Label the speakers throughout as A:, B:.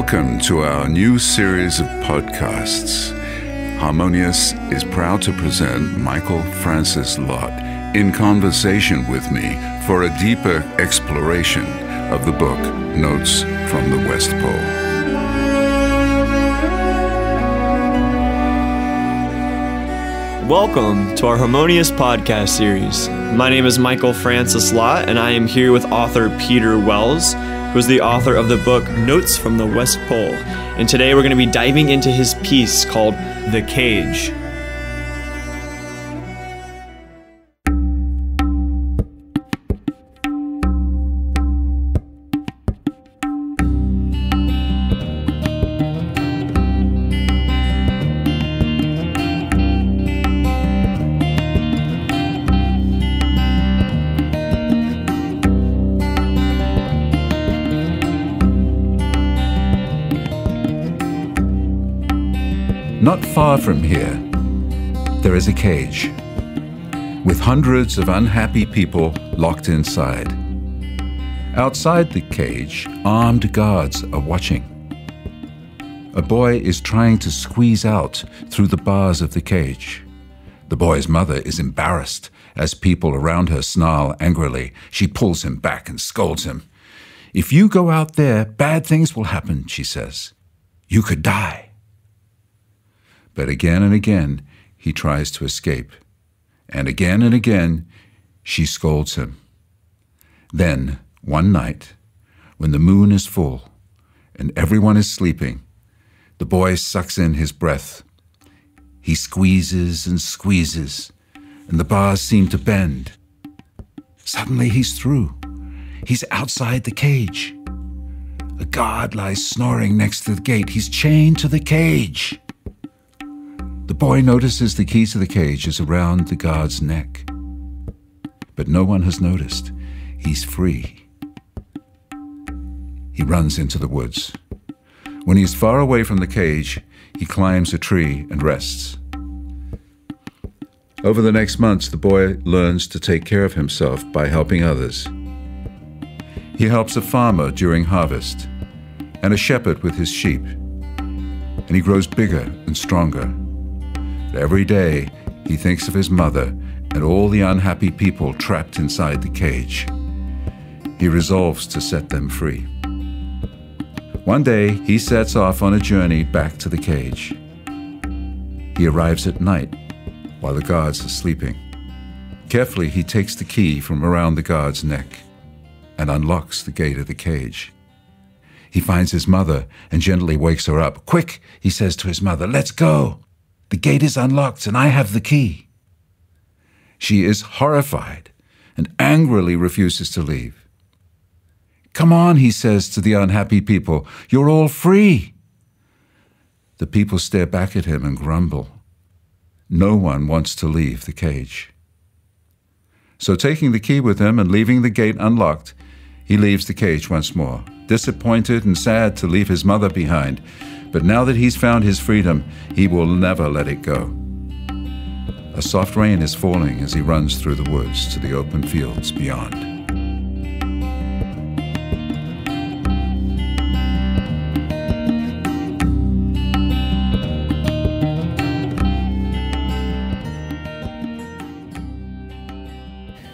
A: Welcome to our new series of podcasts. Harmonyus is proud to present Michael Francis Lott in conversation with me for a deeper exploration of the book Notes from the West Pole.
B: Welcome to our Harmonyus podcast series. My name is Michael Francis Lott, and I am here with author Peter Wells, who is the author of the book Notes from the West Pole. And today we're going to be diving into his piece called The Cage.
A: Not far from here, there is a cage with hundreds of unhappy people locked inside. Outside the cage, armed guards are watching. A boy is trying to squeeze out through the bars of the cage. The boy's mother is embarrassed as people around her snarl angrily. She pulls him back and scolds him. If you go out there, bad things will happen, she says. You could die. But again and again, he tries to escape. And again and again, she scolds him. Then, one night, when the moon is full and everyone is sleeping, the boy sucks in his breath. He squeezes and squeezes, and the bars seem to bend. Suddenly, he's through. He's outside the cage. A guard lies snoring next to the gate. He's chained to the cage. The boy notices the key to the cage is around the guard's neck. But no one has noticed. He's free. He runs into the woods. When he is far away from the cage, he climbs a tree and rests. Over the next months, the boy learns to take care of himself by helping others. He helps a farmer during harvest and a shepherd with his sheep, and he grows bigger and stronger. Every day, he thinks of his mother and all the unhappy people trapped inside the cage. He resolves to set them free. One day, he sets off on a journey back to the cage. He arrives at night while the guards are sleeping. Carefully, he takes the key from around the guard's neck and unlocks the gate of the cage. He finds his mother and gently wakes her up. Quick, he says to his mother, let's go. The gate is unlocked and I have the key. She is horrified and angrily refuses to leave. Come on, he says to the unhappy people, you're all free. The people stare back at him and grumble. No one wants to leave the cage. So, taking the key with him and leaving the gate unlocked, he leaves the cage once more, disappointed and sad to leave his mother behind but now that he's found his freedom, he will never let it go. A soft rain is falling as he runs through the woods to the open fields beyond.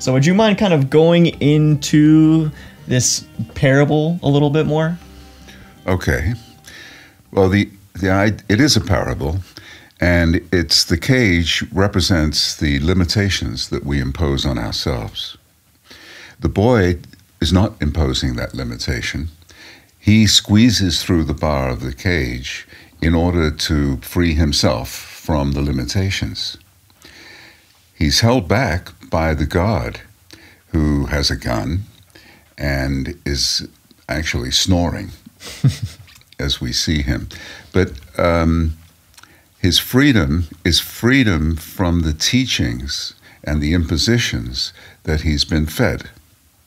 B: So, would you mind kind of going into this parable a little bit more?
A: Okay. Well, the, the it is a parable, and it's the cage represents the limitations that we impose on ourselves. The boy is not imposing that limitation. He squeezes through the bar of the cage in order to free himself from the limitations. He's held back by the guard who has a gun and is actually snoring as we see him. But um, his freedom is freedom from the teachings and the impositions that he's been fed.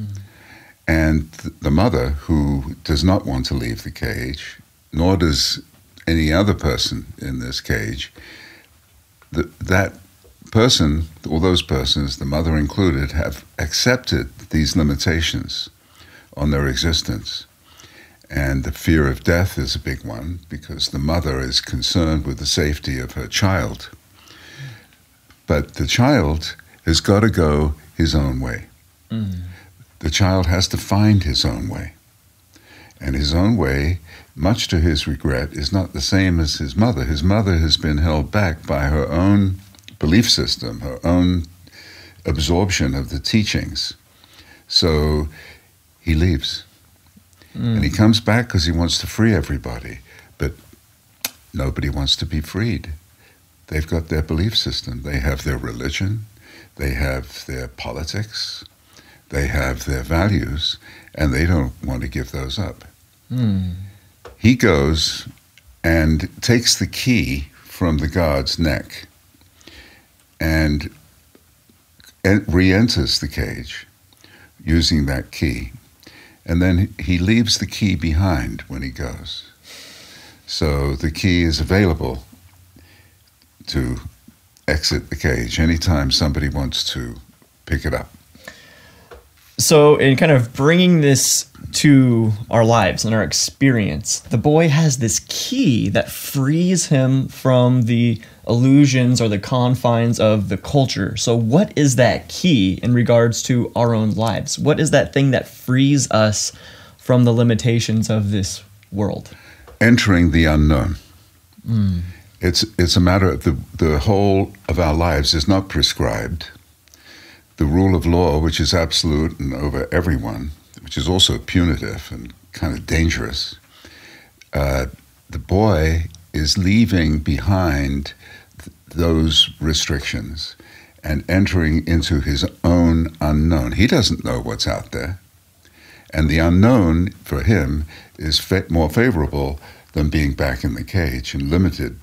A: Mm. And the mother, who does not want to leave the cage, nor does any other person in this cage, th- that person, or those persons, the mother included, have accepted these limitations on their existence And the fear of death is a big one because the mother is concerned with the safety of her child. But the child has got to go his own way. Mm. The child has to find his own way. And his own way, much to his regret, is not the same as his mother. His mother has been held back by her own belief system, her own absorption of the teachings. So he leaves. Mm. And he comes back because he wants to free everybody. But nobody wants to be freed. They've got their belief system, they have their religion, they have their politics, they have their values, and they don't want to give those up. Mm. He goes and takes the key from the guard's neck and re enters the cage using that key. And then he leaves the key behind when he goes. So the key is available to exit the cage anytime somebody wants to pick it up.
B: So, in kind of bringing this to our lives and our experience, the boy has this key that frees him from the illusions or the confines of the culture. So, what is that key in regards to our own lives? What is that thing that frees us from the limitations of this world?
A: Entering the unknown. Mm. It's, it's a matter of the, the whole of our lives is not prescribed the rule of law, which is absolute and over everyone, which is also punitive and kind of dangerous, uh, the boy is leaving behind th- those restrictions and entering into his own unknown. He doesn't know what's out there. And the unknown for him is fa- more favorable than being back in the cage and limited,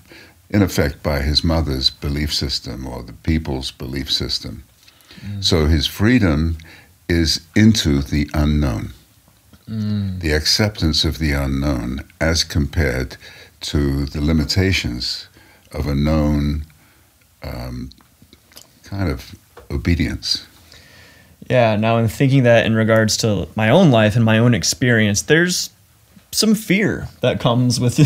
A: in effect, by his mother's belief system or the people's belief system. Mm. So his freedom is into the unknown, mm. the acceptance of the unknown as compared to the limitations of a known um, kind of obedience.
B: Yeah, now I'm thinking that in regards to my own life and my own experience, there's some fear that comes with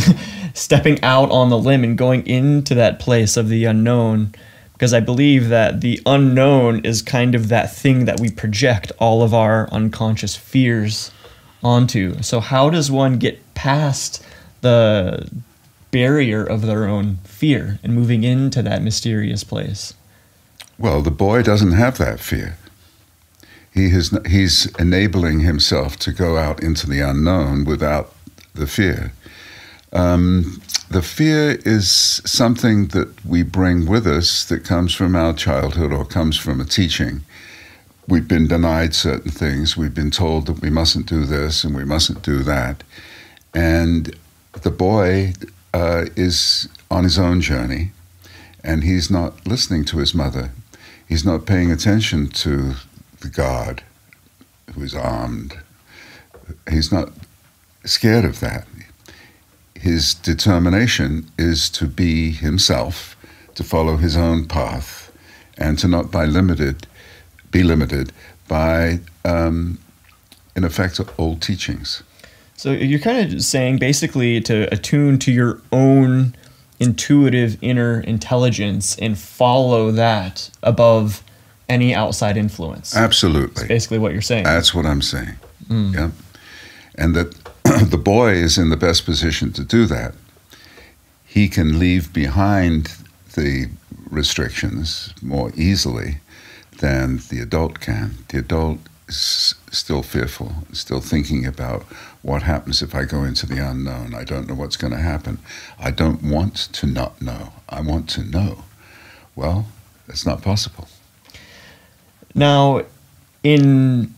B: stepping out on the limb and going into that place of the unknown because I believe that the unknown is kind of that thing that we project all of our unconscious fears onto. So, how does one get past the barrier of their own fear and moving into that mysterious place?
A: Well, the boy doesn't have that fear. He has, he's enabling himself to go out into the unknown without the fear. Um, the fear is something that we bring with us that comes from our childhood or comes from a teaching. We've been denied certain things. We've been told that we mustn't do this and we mustn't do that. And the boy uh, is on his own journey and he's not listening to his mother. He's not paying attention to the God who is armed. He's not scared of that his determination is to be himself, to follow his own path, and to not by limited, be limited by, um, in effect, old teachings.
B: So you're kind of saying basically to attune to your own intuitive inner intelligence and follow that above any outside influence.
A: Absolutely.
B: That's basically what you're saying.
A: That's what I'm saying. Mm. Yeah. And that the boy is in the best position to do that. He can leave behind the restrictions more easily than the adult can. The adult is still fearful, still thinking about what happens if I go into the unknown. I don't know what's going to happen. I don't want to not know. I want to know. Well, it's not possible.
B: Now, in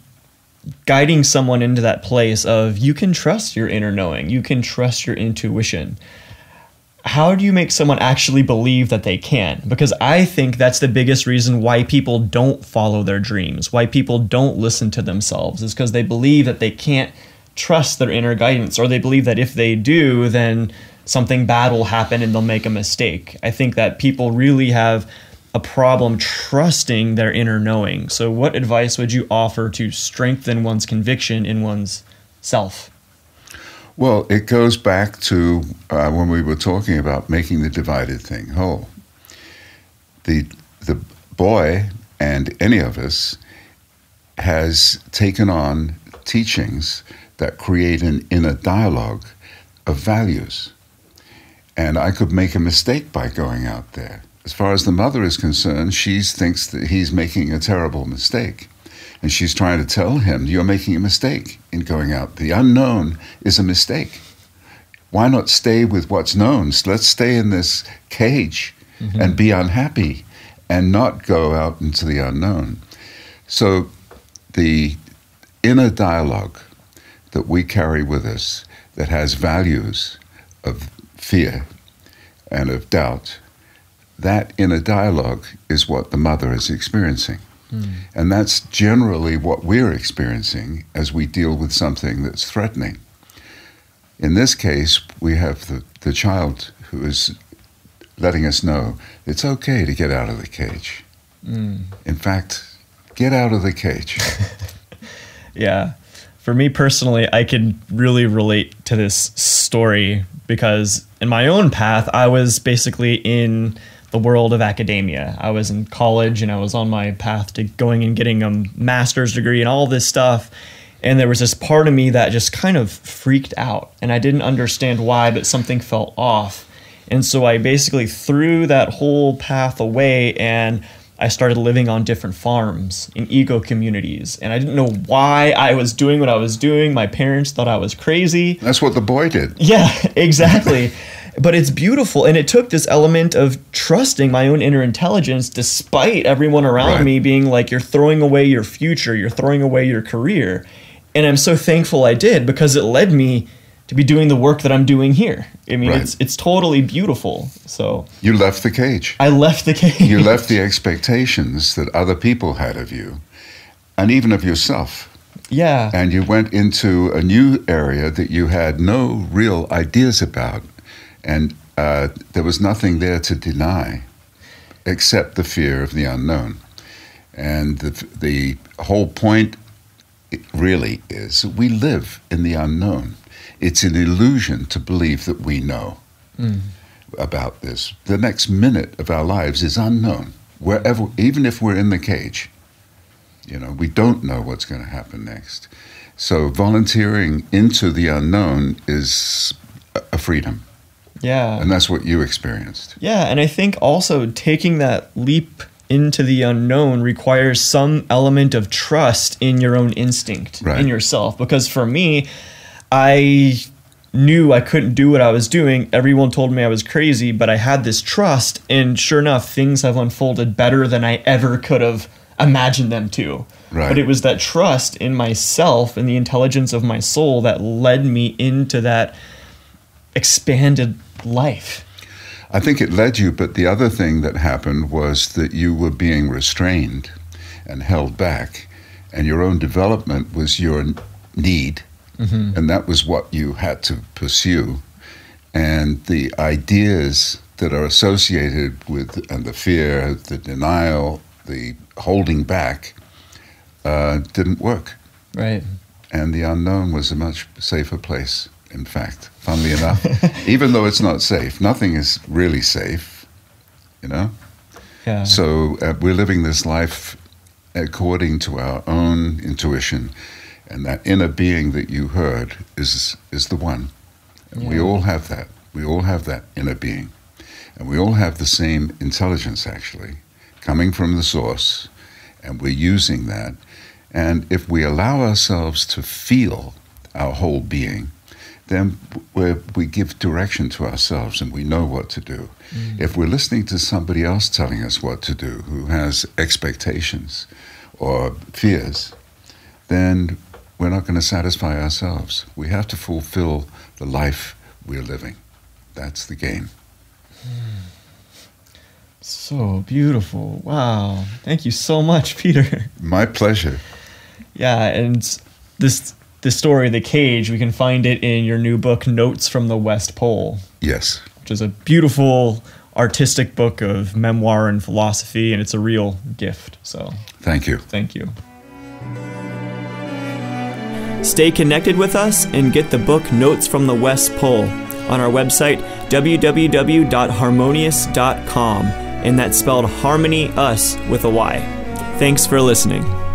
B: guiding someone into that place of you can trust your inner knowing, you can trust your intuition. How do you make someone actually believe that they can? Because I think that's the biggest reason why people don't follow their dreams, why people don't listen to themselves, is because they believe that they can't trust their inner guidance, or they believe that if they do, then something bad will happen and they'll make a mistake. I think that people really have a problem trusting their inner knowing. So, what advice would you offer to strengthen one's conviction in one's self?
A: Well, it goes back to uh, when we were talking about making the divided thing whole. The the boy and any of us has taken on teachings that create an inner dialogue of values. And I could make a mistake by going out there. As far as the mother is concerned, she thinks that he's making a terrible mistake. And she's trying to tell him, You're making a mistake in going out. The unknown is a mistake. Why not stay with what's known? Let's stay in this cage mm-hmm. and be unhappy and not go out into the unknown. So, the inner dialogue that we carry with us that has values of fear and of doubt, that inner dialogue is what the mother is experiencing. Mm. And that's generally what we're experiencing as we deal with something that's threatening. In this case, we have the, the child who is letting us know it's okay to get out of the cage. Mm. In fact, get out of the cage.
B: yeah. For me personally, I can really relate to this story because in my own path, I was basically in the world of academia. I was in college and I was on my path to going and getting a master's degree and all this stuff. And there was this part of me that just kind of freaked out and I didn't understand why, but something felt off. And so I basically threw that whole path away and I started living on different farms in eco communities. And I didn't know why I was doing what I was doing. My parents thought I was crazy.
A: That's what the boy did.
B: Yeah, exactly but it's beautiful and it took this element of trusting my own inner intelligence despite everyone around right. me being like you're throwing away your future you're throwing away your career. And i'm so thankful i did because it led me to be doing the work that i'm doing here. I mean right. it's it's totally beautiful so.
A: You left the cage.
B: I left the cage.
A: You left the expectations that other people had of you and even of yourself.
B: Yeah.
A: And you went into a new area that you had no real ideas about and uh, there was nothing there to deny except the fear of the unknown. And the, the whole point really is we live in the unknown. It's an illusion to believe that we know mm. about this. The next minute of our lives is unknown, wherever, even if we're in the cage. You know, we don't know what's going to happen next. So volunteering into the unknown is a freedom.
B: Yeah.
A: And that's what you experienced.
B: Yeah. And I think also taking that leap into the unknown requires some element of trust in your own instinct, right. in yourself. Because for me, I knew I couldn't do what I was doing. Everyone told me I was crazy, but I had this trust. And sure enough, things have unfolded better than I ever could have imagined them to. Right. But it was that trust in myself and the intelligence of my soul that led me into that expanded life.
A: I think it led you, but the other thing that happened was that you were being restrained and held back, and your own development was your need, mm-hmm. and that was what you had to pursue. And the ideas that are associated with and the fear, the denial, the holding back uh, didn't work.
B: Right.
A: And the unknown was a much safer place in fact, funnily enough, even though it's not safe. Nothing is really safe, you know?
B: Yeah.
A: So uh, we're living this life according to our own intuition, and that inner being that you heard is, is the one. And yeah. we all have that. We all have that inner being. And we all have the same intelligence, actually, coming from the source, and we're using that. And if we allow ourselves to feel our whole being, then we give direction to ourselves and we know what to do. Mm. If we're listening to somebody else telling us what to do, who has expectations or fears, then we're not going to satisfy ourselves. We have to fulfill the life we're living. That's the game. Mm.
B: So beautiful. Wow. Thank you so much, Peter.
A: My pleasure.
B: Yeah, and this the story, of The Cage, we can find it in your new book, Notes from the West Pole.
A: Yes.
B: Which is a beautiful artistic book of memoir and philosophy, and it's a real gift. So
A: thank you.
B: Thank you. Stay connected with us and get the book Notes from the West Pole on our website, www.harmonyus.com, and that's spelled harmony us with a Y. Thanks for listening.